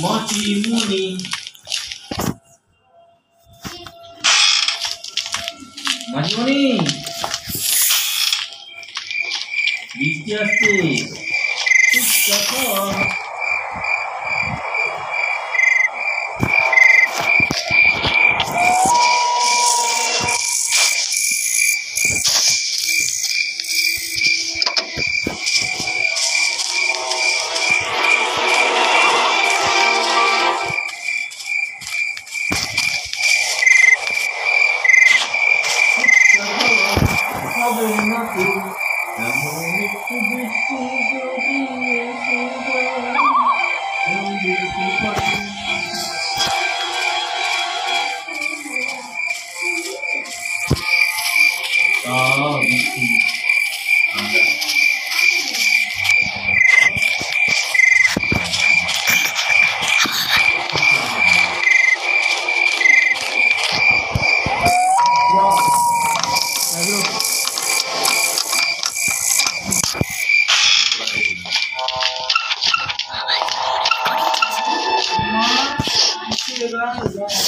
Morte imune. Morte imune. Viste a ser. Tudo Yeah.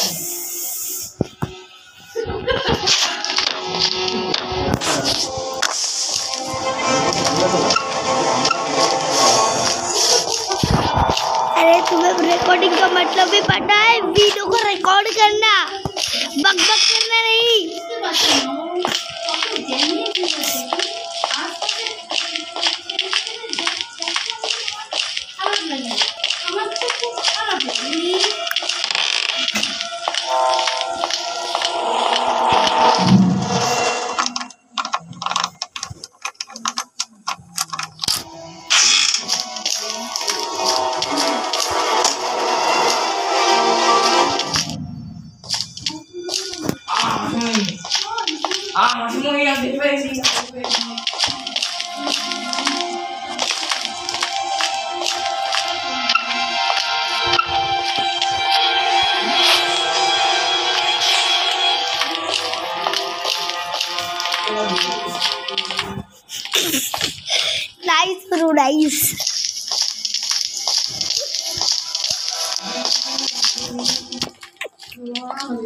Oh.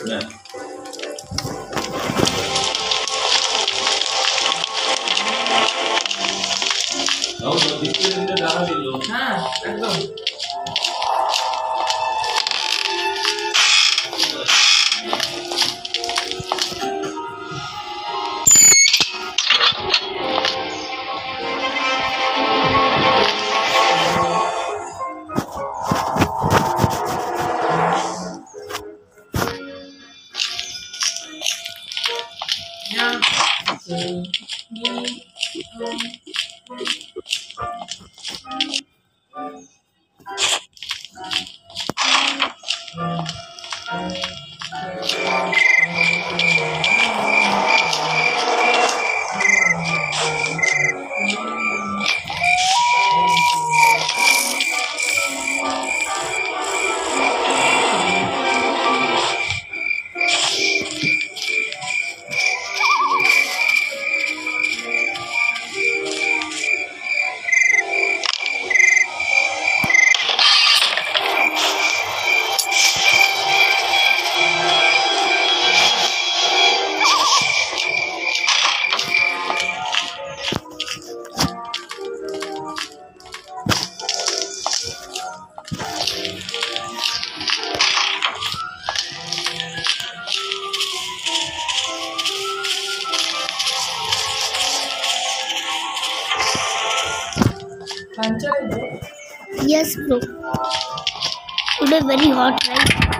Nah, untuk bikin ke. Very hot, right?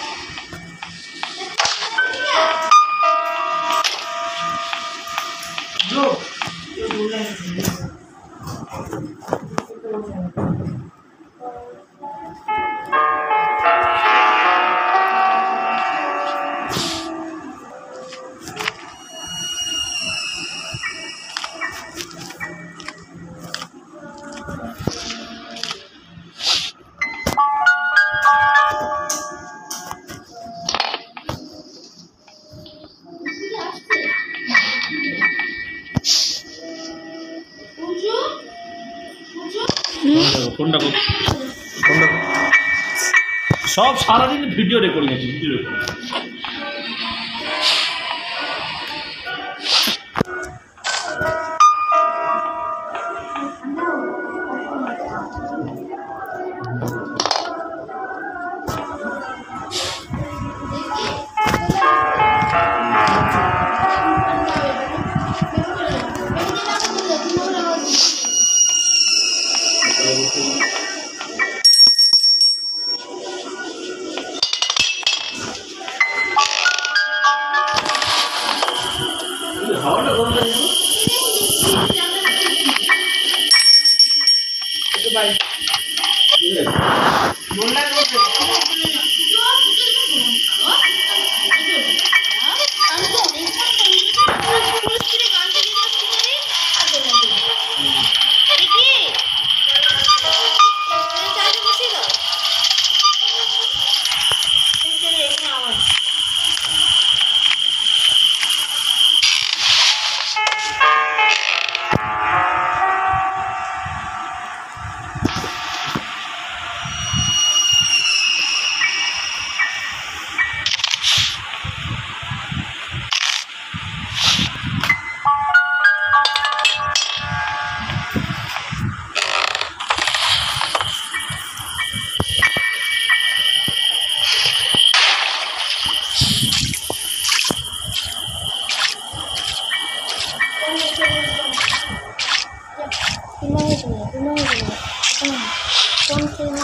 똥치는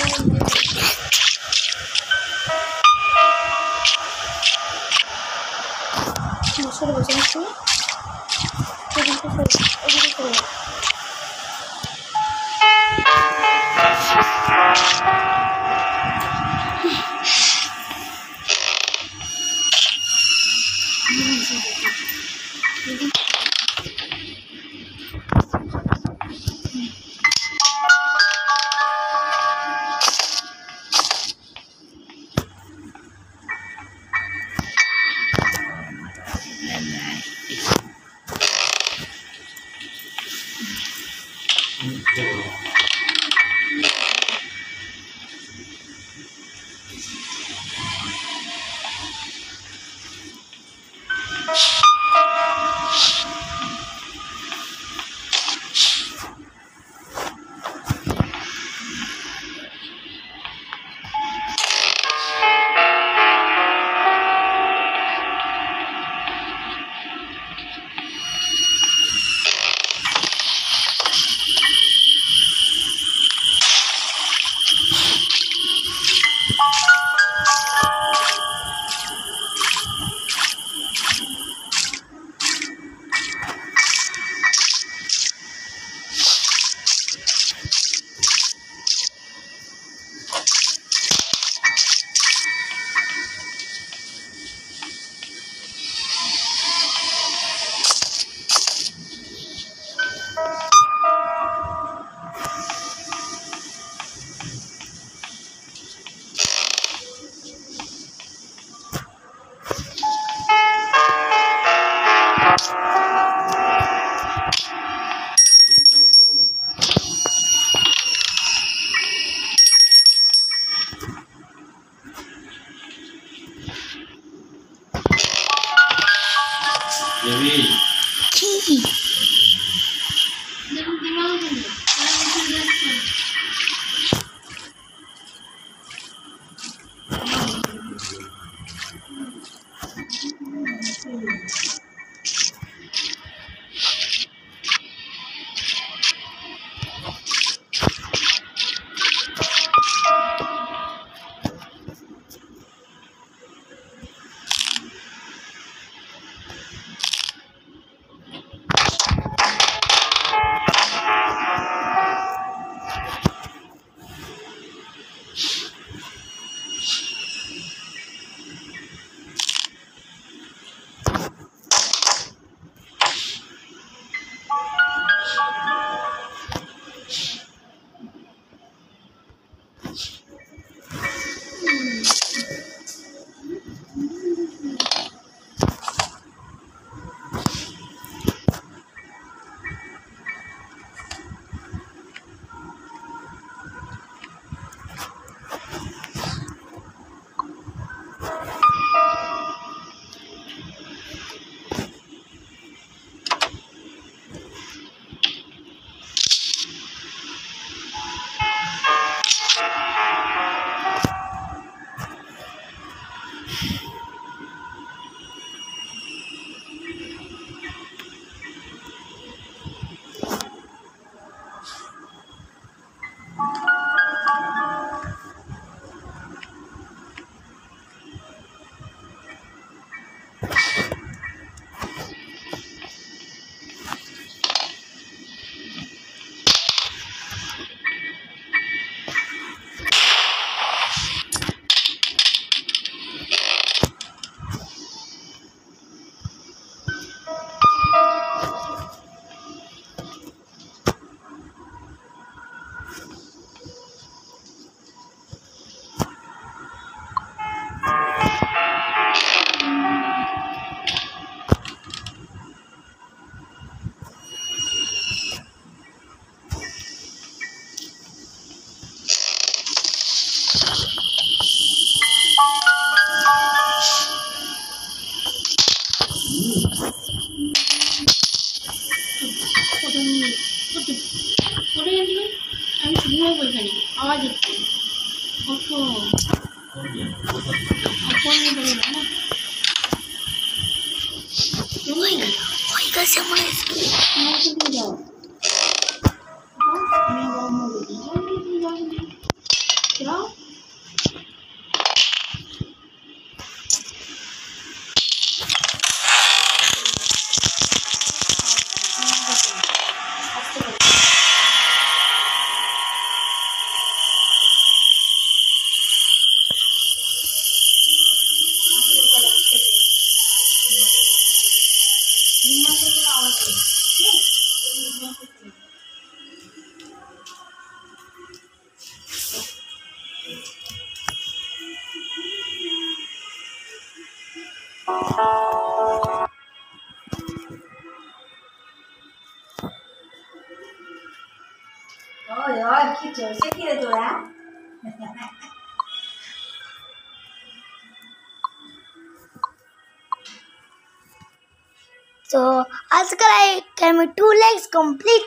소리 무슨 소리? 어디 소리? 어디 소리?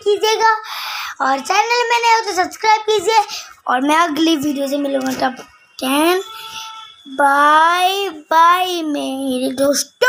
कीजिएगा। और चैनल में नहीं हो तो सब्सक्राइब कीजिए। और मैं अगली वीडियो से मिलूँगा तब। टेन बाय बाय मेरे दोस्तों।